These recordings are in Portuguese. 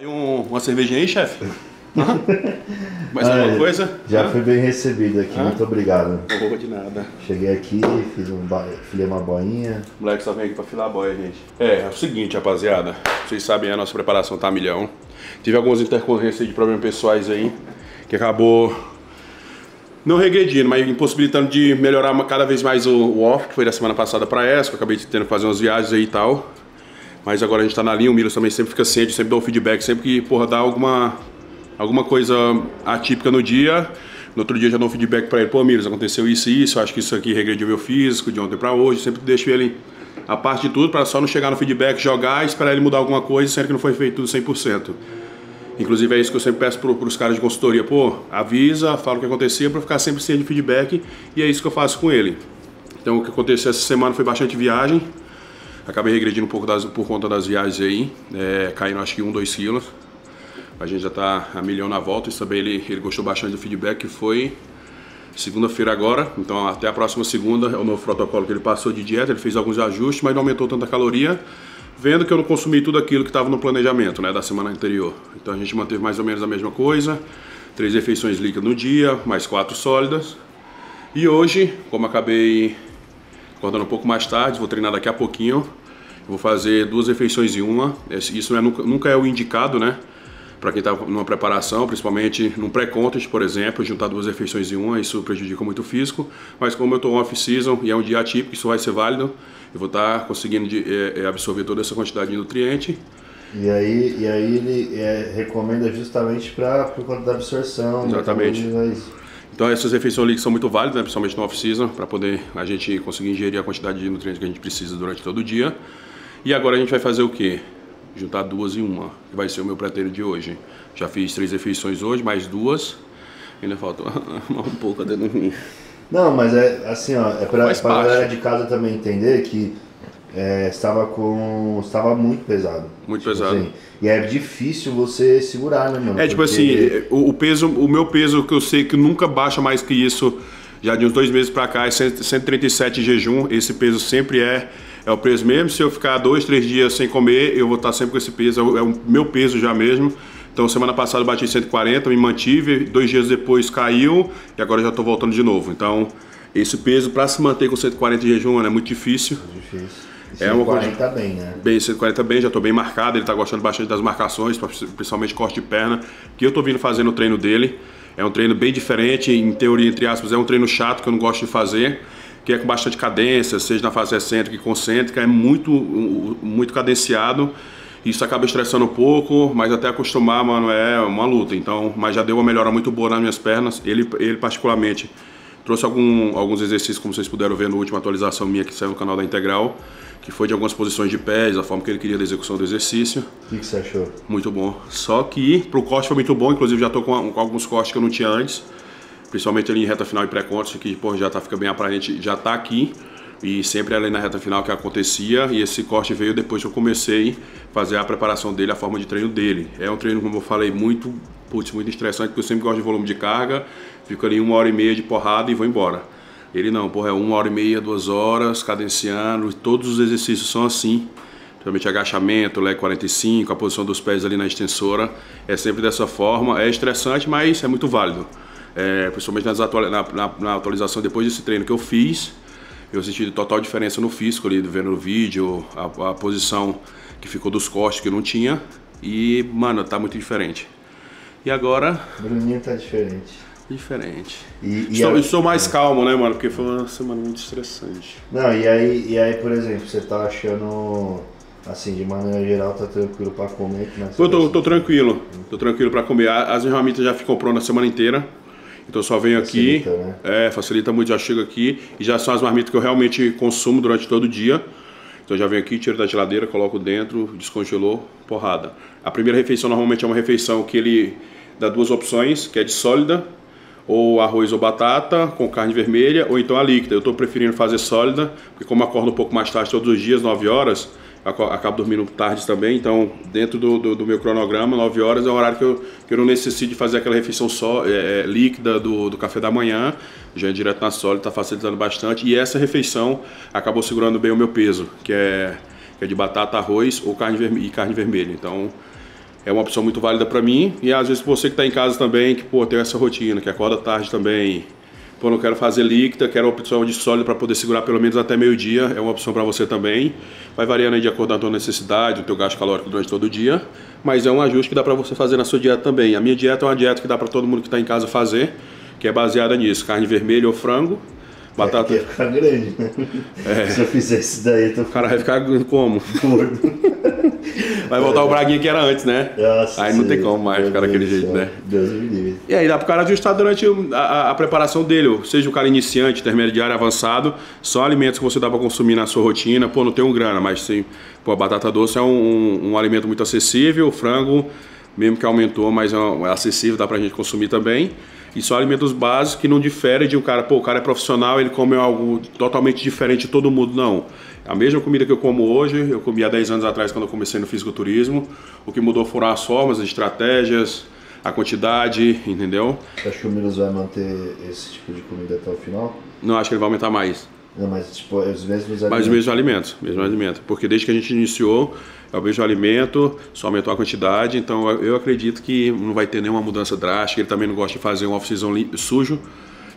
Aí um, uma cervejinha aí, chefe? Mais alguma coisa? Já Hã? fui bem recebido aqui, Hã? muito obrigado. Vou de nada. Cheguei aqui, fiz um ba... filei uma boinha. O moleque só vem aqui pra filar a boia, gente. É, é o seguinte, rapaziada. Vocês sabem, a nossa preparação tá a milhão. Tive algumas intercorrências de problemas pessoais aí, que acabou não regredindo, mas impossibilitando de melhorar cada vez mais o, o off, que foi da semana passada pra essa, que eu acabei tendo que fazer umas viagens aí e tal. Mas agora a gente tá na linha, o Milos também sempre fica ciente, sempre dá o feedback, sempre que, porra, dá alguma, alguma coisa atípica no dia. No outro dia já dou um feedback pra ele, pô, Milos, aconteceu isso e isso, acho que isso aqui regrediu meu físico de ontem pra hoje. Sempre deixo ele a parte de tudo pra só não chegar no feedback, jogar e esperar ele mudar alguma coisa, sendo que não foi feito tudo 100%. Inclusive é isso que eu sempre peço para os caras de consultoria, pô, avisa, fala o que aconteceu para ficar sempre sem de feedback e é isso que eu faço com ele. Então o que aconteceu essa semana foi bastante viagem, acabei regredindo um pouco das- por conta das viagens aí, é, caindo acho que 1, 2 quilos. A gente já está a milhão na volta, isso também ele, ele gostou bastante do feedback, que foi segunda-feira agora, então até a próxima segunda é o novo protocolo que ele passou de dieta, ele fez alguns ajustes, mas não aumentou tanta caloria, vendo que eu não consumi tudo aquilo que estava no planejamento, né, da semana anterior. Então a gente manteve mais ou menos a mesma coisa, três refeições líquidas no dia, mais quatro sólidas. E hoje, como acabei acordando um pouco mais tarde, vou treinar daqui a pouquinho, eu vou fazer duas refeições em uma. Isso é, nunca, nunca é o indicado, né? Para quem está numa preparação, principalmente num pré-contest, por exemplo, juntar duas refeições em uma, isso prejudica muito o físico. Mas como eu estou off-season e é um dia atípico, isso vai ser válido. Eu vou estar conseguindo de- é, é, absorver toda essa quantidade de nutriente. E aí, e aí ele é, recomenda justamente para por conta da absorção. Exatamente. metabolismo, é isso. Então essas refeições líquidas são muito válidas, né, principalmente no off-season, para poder a gente conseguir ingerir a quantidade de nutrientes que a gente precisa durante todo o dia. E agora a gente vai fazer o quê? Juntar duas em uma, que vai ser o meu pré-treino de hoje. Já fiz três refeições hoje, mais duas. Ainda falta um pouco até dormir. Não, mas é assim, ó, é pra parte. galera de casa também entender que é, estava com. estava muito pesado. Muito pesado. assim, e é difícil você segurar, né, mano? É tipo Porque- assim, o, peso, o meu peso que eu sei que nunca baixa mais que isso, já de uns dois meses pra cá, é 100 137 em jejum. Esse peso sempre é, é o peso mesmo. Se eu ficar dois, três dias sem comer, eu vou estar sempre com esse peso. É o, é meu peso já mesmo. Então semana passada eu bati 140, me mantive, dois dias depois caiu e agora já estou voltando de novo. Então esse peso para se manter com 140 em jejum é muito difícil. Difícil. É uma coisa- bem, né? Bem, 140 bem, já estou bem marcado, ele está gostando bastante das marcações, principalmente corte de perna, que eu estou vindo fazer no treino dele. É um treino bem diferente, em teoria, entre aspas, é um treino chato que eu não gosto de fazer, que é com bastante cadência, seja na fase excêntrica e concêntrica, é muito, muito cadenciado. Isso acaba estressando um pouco, mas até acostumar, mano, é uma luta. Então, mas já deu uma melhora muito boa nas minhas pernas. Ele, ele particularmente Trouxe algum- alguns exercícios, como vocês puderam ver na última atualização minha que saiu no canal da Integral, que foi de algumas posições de pés, a forma que ele queria da execução do exercício. O que, que você achou? Muito bom. Só que pro corte foi muito bom, inclusive já tô com, com alguns cortes que eu não tinha antes, principalmente ali em reta final e pré-corte, que pô, já tá, fica bem aparente, já tá aqui. E sempre ali na reta final que acontecia, e esse corte veio depois que eu comecei a fazer a preparação dele, a forma de treino dele. É um treino, como eu falei, muito, putz, muito estressante, porque eu sempre gosto de volume de carga, fico ali uma hora e meia de porrada e vou embora. Ele não, porra, é uma hora e meia, duas horas, cadenciando, todos os exercícios são assim. Principalmente agachamento, leg 45, a posição dos pés ali na extensora. É sempre dessa forma. É estressante, mas é muito válido. É, principalmente atua- na, na- na atualização depois desse treino que eu fiz. Eu senti total diferença no físico ali, vendo no vídeo, a, a posição que ficou dos cortes que eu não tinha. E, mano, tá muito diferente. E agora, Bruninho tá diferente. diferente. E, e Estou, a- estou mais calmo, né, mano? Porque foi uma semana muito estressante. Não, e aí, e aí, por exemplo, você tá achando, assim, de maneira geral, tá tranquilo pra comer? Que Eu tô, tô tranquilo, tô tranquilo para comer. As ferramentas já ficam prontas a semana inteira. Então eu só venho aqui, Facilita, né? é, facilita muito, já chego aqui e já são as marmitas que eu realmente consumo durante todo o dia. Então já venho aqui, tiro da geladeira, coloco dentro, descongelou, porrada. A primeira refeição normalmente é uma refeição que ele dá duas opções, que é de sólida, ou arroz ou batata com carne vermelha, ou então a líquida. Eu estou preferindo fazer sólida, porque como acordo um pouco mais tarde todos os dias, 9 horas, acabo dormindo tarde também, então dentro do, do, do meu cronograma, 9 horas é o horário que eu, que eu não necessito de fazer aquela refeição só, é, é, líquida do, do café da manhã, já é direto na sólida, está facilitando bastante. E essa refeição acabou segurando bem o meu peso, que é, que é de batata, arroz ou carne e carne vermelha. Então é uma opção muito válida para mim. E às vezes você que está em casa também, que pô, tem essa rotina, que acorda tarde também, pô, não quero fazer líquida, quero opção de sólido para poder segurar pelo menos até meio-dia, é uma opção para você também. Vai variando aí de acordo com a tua necessidade, o teu gasto calórico durante todo o dia, mas é um ajuste que dá para você fazer na sua dieta também. A minha dieta é uma dieta que dá para todo mundo que está em casa fazer, que é baseada nisso, carne vermelha ou frango, Batata. É, ia ficar grande, né? É. Se eu fizesse isso daí, tô... O cara vai ficar como? gordo. Vai voltar o Braguinha que era antes, né? Nossa, aí não tem como mais ficar daquele jeito, céu. né? Deus me livre. E aí dá pro cara ajustar durante a, a- a preparação dele, seja o cara iniciante, intermediário, avançado, só alimentos que você dá para consumir na sua rotina, pô, não tem um grana, mas sim, pô, a batata doce é um, um- um alimento muito acessível, o frango, mesmo que aumentou, mas é, é acessível, dá pra gente consumir também. E só alimentos básicos que não diferem de um cara, pô, o cara é profissional, ele come algo totalmente diferente de todo mundo, não. A mesma comida que eu como hoje, eu comi há 10 anos atrás quando eu comecei no fisiculturismo. O que mudou foram as formas, as estratégias, a quantidade, entendeu? Você acha que o Milos vai manter esse tipo de comida até o final? Não acho que ele vai aumentar mais. Não, mas tipo, é os mesmos Mas os alimentos. mesmos alimentos, mesmo alimento. Porque desde que a gente iniciou, é o mesmo alimento, só aumentou a quantidade. Então eu acredito que não vai ter nenhuma mudança drástica. Ele também não gosta de fazer um off-season sujo.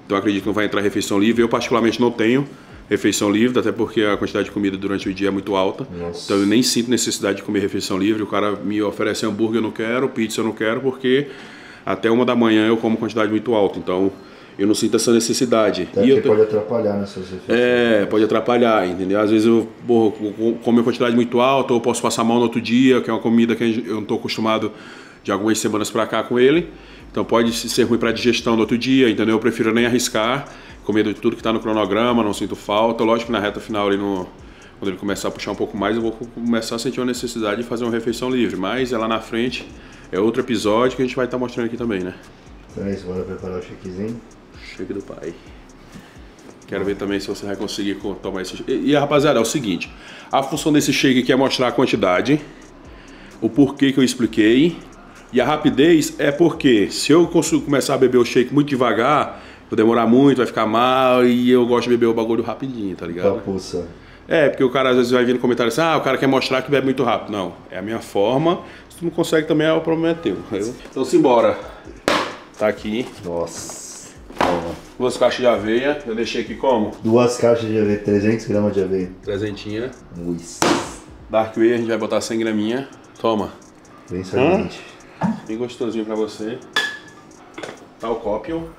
Então eu acredito que não vai entrar refeição livre. Eu particularmente não tenho refeição livre, até porque a quantidade de comida durante o dia é muito alta. Nossa. Então eu nem sinto necessidade de comer refeição livre. O cara me oferece hambúrguer, eu não quero, pizza eu não quero, porque até uma da manhã eu como quantidade muito alta. Então eu não sinto essa necessidade. Até E eu pode atrapalhar nessas refeições. é, pode atrapalhar, entendeu? Às vezes eu co- como uma quantidade muito alta, ou posso passar mal no outro dia, que é uma comida que eu não estou acostumado de algumas semanas para cá com ele. Então pode ser ruim para digestão no outro dia, entendeu? Eu prefiro nem arriscar, comer de tudo que está no cronograma, não sinto falta. Lógico que na reta final, ali no, quando ele começar a puxar um pouco mais, eu vou começar a sentir uma necessidade de fazer uma refeição livre. Mas é lá na frente, é outro episódio que a gente vai estar mostrando aqui também, né? Então é isso, bora preparar o shakezinho. Shake do pai. Quero ver também se você vai conseguir co- tomar esse shake. E, e, rapaziada, é o seguinte: a função desse shake aqui é mostrar a quantidade, o porquê que eu expliquei. E a rapidez é porque se eu consigo começar a beber o shake muito devagar, vou demorar muito, vai ficar mal e eu gosto de beber o bagulho rapidinho, tá ligado? Papuça. É, porque o cara às vezes vai vir no comentário assim, ah, o cara quer mostrar que bebe muito rápido. Não, é a minha forma. Se tu não consegue também, é o problema é teu. entendeu? Então simbora. Tá aqui. Nossa. Duas caixas de aveia. Eu deixei aqui como? Duas caixas de aveia, 300 gramas de aveia. Trezentinha. Ui. Dark Whey, a gente vai botar 100 graminha. Toma. Bem saliente. Bem gostosinho pra você. Tá o cópio.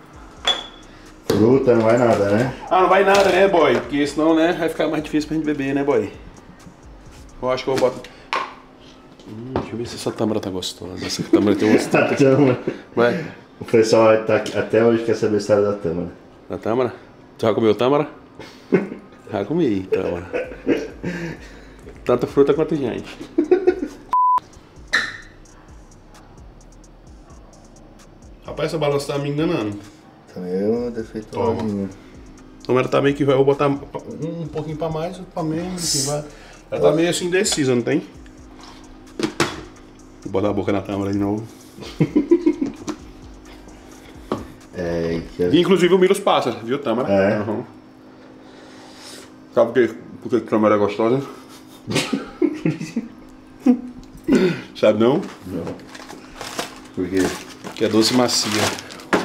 Fruta, não vai nada, né? Ah, não vai nada, né, boy? Porque senão, né, vai ficar mais difícil pra gente beber, né, boy? Eu acho que eu vou botar... Hum, deixa eu ver se essa tâmara tá gostosa. Essa tâmara tem um... A tâmara. Vai. O pessoal tá aqui, até hoje quer saber a história da tâmara. A tâmara? Tu já comeu tâmara? Já comi, tâmara. Tanto fruta quanto gente. Rapaz, essa balança tá me enganando. Também eu defeituosinho. A tâmara tá meio que... Eu vou botar um um pouquinho pra mais, outro pra menos. Assim, vai. Ela tá meio assim indecisa, não tem? Vou botar a boca na tâmara de novo. É, que E, inclusive o Milos passa, viu, tâmara? É? Uhum. Sabe por que, por que é gostosa? Sabe não? Por quê? Que é doce e macia.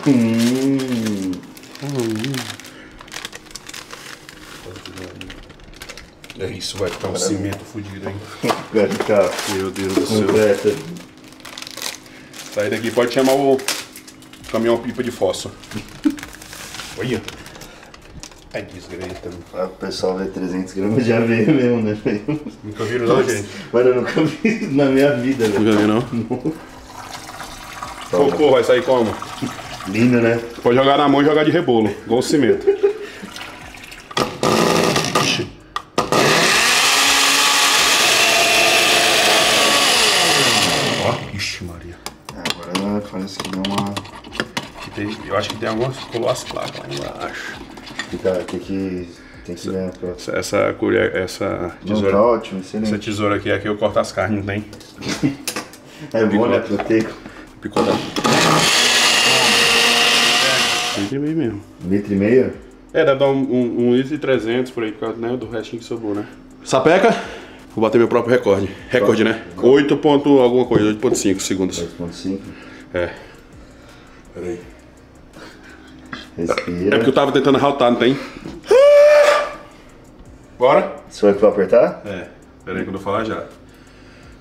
Hum. É isso, vai ficar um cimento fudido, hein? Vai ficar Meu Deus do céu. Sair daqui pode chamar o caminhão pipa de fósforo. Olha. É desgreta. Ah, O pessoal vê 300 gramas de aveia mesmo, né? velho? Nunca viram não, gente? Mas eu nunca vi na minha vida, velho. Nunca viu não? Toma. Cocô vai sair como? Lindo, né? Pode jogar na mão e jogar de rebolo, igual o cimento. Ixi. Ó, ixi Maria. Agora parece que deu uma. Que tem- eu acho que tem algumas colou as placas lá embaixo. Fica, tem que. Tem que ver. pra- Essa, essa colher, essa Não, tá tesoura. ótimo, Essa tesoura aqui é que eu corto as carnes, não tem? É bom, né? Proteico. Picota. Sempre bem mesmo. Um litro e meio? É, deve dar um, um, um litro e trezentos por aí, por causa né, do restinho que sobrou, né? Sapeca? Vou bater meu próprio recorde. Recorde, né? 8 ponto alguma coisa, 8.5 segundos. 8.5. É. Peraí. Respira. É porque eu tava tentando haltar, não tem? Bora? Você vai pra apertar? É. Peraí, quando eu falar já.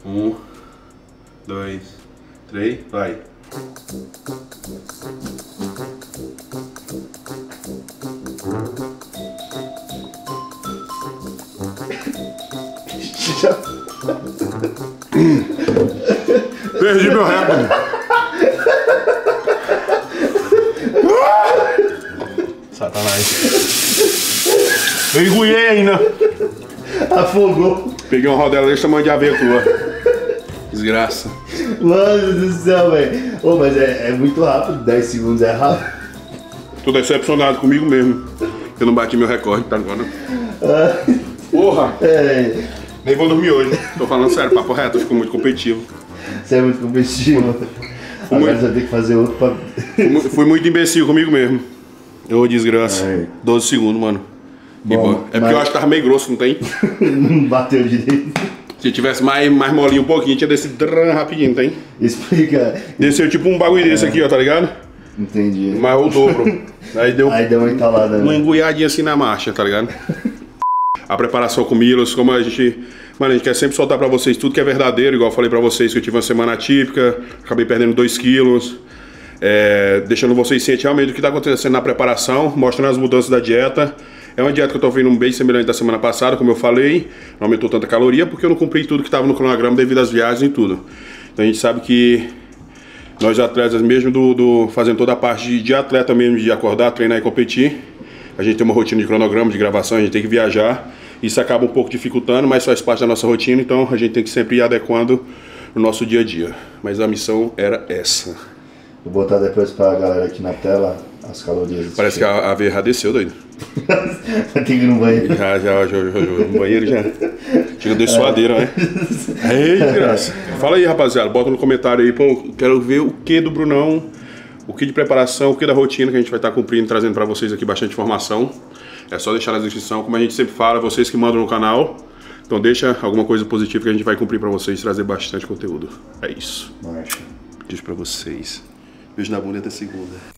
Um, dois, três, vai. Já. Perdi meu recorde. Satanás. Eu enguiei ainda. Afogou. Peguei uma rodela desse tamanho de aveia crua. Desgraça. Mano do céu, velho. Ô, mas é, é muito rápido. 10 segundos é rápido. Tô decepcionado comigo mesmo. Eu não bati meu recorde, tá agora. Porra! É, Nem vou dormir hoje. Tô falando sério, papo reto, eu fico muito competitivo. você é muito competitivo. Agora muito- você vai ter que fazer outro pra. Fui Fui muito imbecil comigo mesmo. Ô, desgraça. Ai. 12 segundos, mano. Bom, é porque mas- eu acho que tava meio grosso, não tem? Não bateu direito. Se tivesse mais, mais molinho um pouquinho, tinha descido rapidinho, tem? Explica. Desceu tipo um bagulho desse aqui, ó, tá ligado? Entendi. Mas o dobro. Aí deu Aí deu uma entalada, uma né? enguiadinha assim na marcha, tá ligado? A preparação com o Milos, como a gente. Mano, a gente quer sempre soltar pra vocês tudo que é verdadeiro, igual eu falei pra vocês que eu tive uma semana atípica, acabei perdendo 2 quilos. é, deixando vocês cientes realmente do que tá acontecendo na preparação, mostrando as mudanças da dieta. É uma dieta que eu tô vendo bem semelhante da semana passada, como eu falei. Não aumentou tanta caloria porque eu não cumpri tudo que tava no cronograma devido às viagens e tudo. Então a gente sabe que nós atletas, mesmo do, do- fazendo toda a parte de, de atleta mesmo, de acordar, treinar e competir, a gente tem uma rotina de cronograma, de gravação, a gente tem que viajar. Isso acaba um pouco dificultando, mas faz parte da nossa rotina, então a gente tem que sempre ir adequando no nosso dia a dia. Mas a missão era essa. Vou botar depois pra galera aqui na tela as calorias. Parece que a, a verra desceu, doido. Tem que ir no banheiro. Já, já, já, já, já, no banheiro já. Chega de suadeira, né? Ei, graça. Fala aí, rapaziada. Bota no comentário aí, pô. Quero ver o que do Brunão, o que de preparação, o que da rotina que a gente vai estar cumprindo, trazendo pra vocês aqui bastante informação. É só deixar na descrição, como a gente sempre fala, vocês que mandam no canal. Então deixa alguma coisa positiva que a gente vai cumprir pra vocês, trazer bastante conteúdo. É isso. Marcha. Beijo pra vocês. Beijo na bunda até segunda.